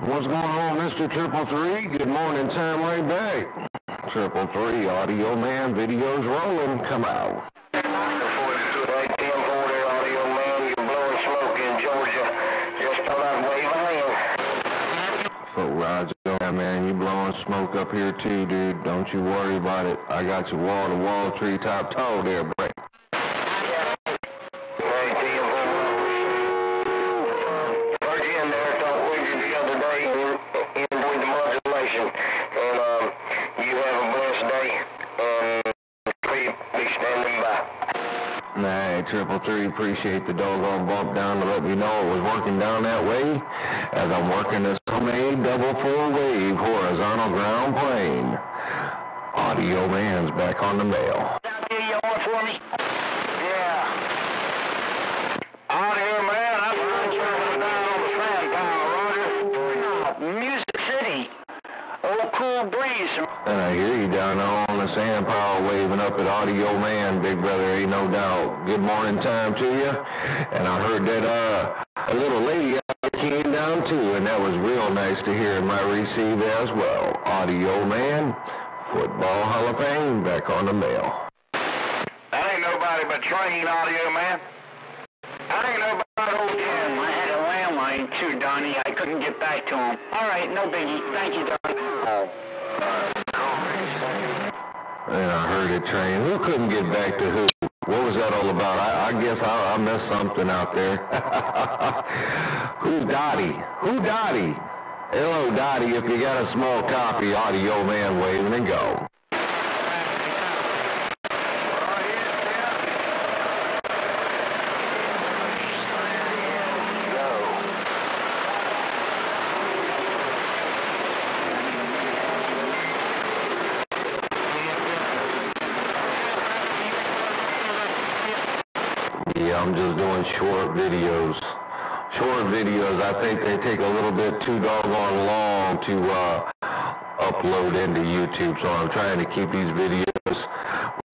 What's going on, Mr. Triple Three? Good morning, time right back. Triple Three, audio man, videos rolling, come out. So blowing. Oh Roger man, you blowin' smoke up here too, dude. Don't you worry about it. I got you wall to wall, treetop tall there, Brett. Nah, triple three, appreciate the doggone bump down to let me know it was working down that way as I'm working this homemade double full wave horizontal ground plane. Audio man's back on the mail. you on for me? Yeah. Audio man, I'm down on the fan Roger. Music City. Old cool breeze. And I hear you down on the sand pile waving up at Audio Man, big brother, ain't no doubt. Good morning time to you. And I heard that uh, a little lady out came down too, and that was real nice to hear in my receive as well. Audio Man, Football Hall of Fame, back on the mail. That ain't nobody but train audio man. That ain't nobody old Jim. I had a landline too, Donnie. I couldn't get back to him. All right, no biggie. Thank you, Donnie. Oh. And I heard it train. Who couldn't get back to who? What was that all about? I, I guess I, I missed something out there. who Dottie? Who Dottie? Hello, Dottie. If you got a small copy, audio man waving and go. Yeah, I'm just doing short videos. Short videos, I think they take a little bit too doggone long to uh, upload into YouTube, so I'm trying to keep these videos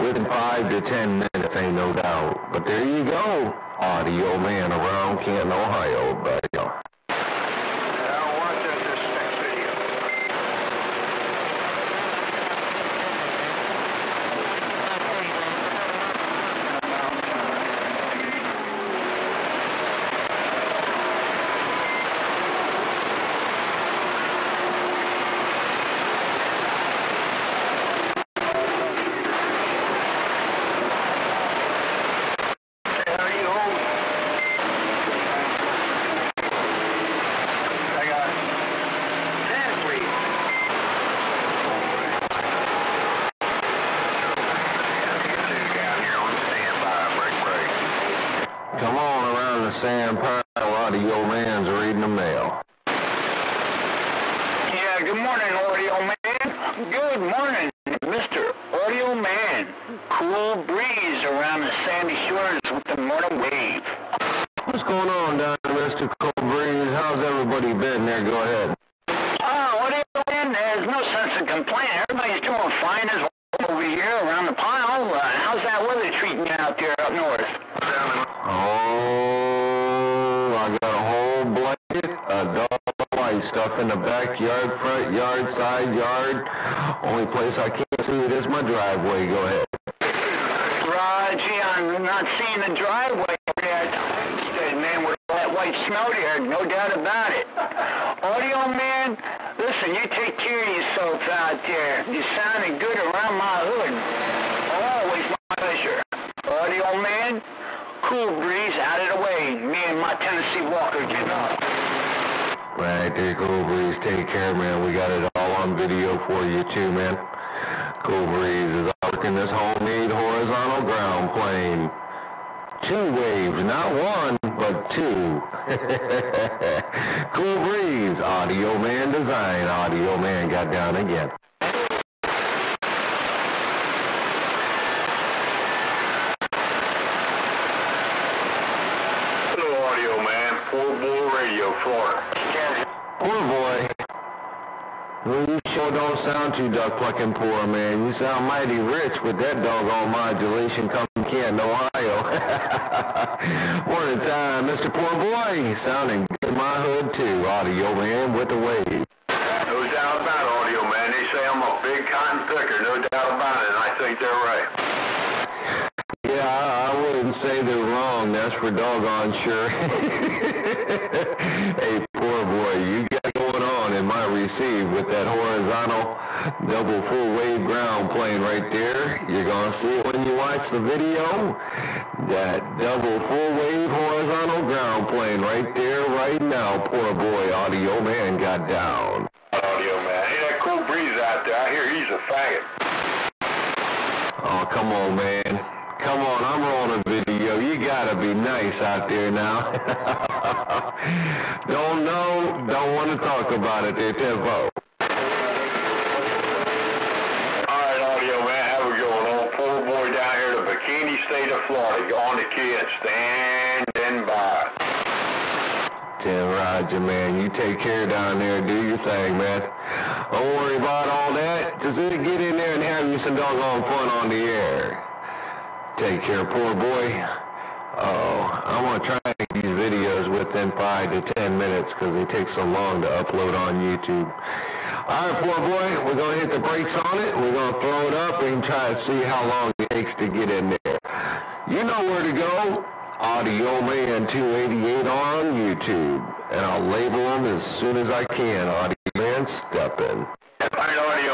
within five to ten minutes, ain't no doubt. But there you go, Audio Man around Canton, Ohio, buddy. Now watch this next video. How are you home? I got ten, please. Come on around the sand pile, Audio Man's reading the mail. Yeah, good morning, Audio Man. Good morning, Mr. Audio Man. Cool breeze around the sandy shores with the morning wave. What's going on down there, Mr. Cool Breeze? How's everybody been there? Go ahead. Yard. Only place I can't see it is my driveway. Go ahead. Roger, I'm not seeing the driveway yet. Man, with all that white snow there, no doubt about it. Audio man, listen, you take care of yourself out there. You sounded good around my hood. Always my pleasure. Audio man, cool breeze out of the way. Me and my Tennessee Walker get up. Right there, Cool Breeze. Take care, man. We got it all on video for you, too, man. Cool Breeze is working this homemade horizontal ground plane. Two waves, not one, but two. cool Breeze, Audio Man Design. Audio Man got down again. Hello, Audio man. Four Bull Radio, Florida. Poor boy. Well, you sure don't sound too duck plucking poor, man. You sound mighty rich with that doggone modulation coming from Canton, Ohio. Morning time, Mr. Poor Boy. Sounding in my hood too, Audio Man with the wave. No doubt about it, Audio Man. They say I'm a big cotton picker, no doubt about it, and I think they're right. Yeah, I, I wouldn't say they're wrong. That's for doggone sure. receive with that horizontal double full wave ground plane right there. You're going to see it when you watch the video. That double full wave horizontal ground plane right there, right now. Poor boy, audio man got down. Audio Man. Hey, that cool breeze out there. I hear he's a faggot. Oh, come on, man. Come on, I'm rolling a video. You gotta be nice out there now. don't know, don't want to talk about it there, Tempo. Alright, Audio Man, how we going? Old poor boy down here in the Bikini State of Florida. On the and standing by. Tim Roger, man, you take care down there. Do your thing, man. Don't worry about all that. Just get in there and have you some doggone fun on the air. Take care, poor boy. Oh, I'm going to try make these videos within 5 to 10 minutes because they take so long to upload on YouTube. All right, poor boy, we're going to hit the brakes on it. We're going to throw it up and try to see how long it takes to get in there. You know where to go. Audio Man 288 on YouTube. And I'll label them as soon as I can. Audio Man stepping. Alright, Audio Man.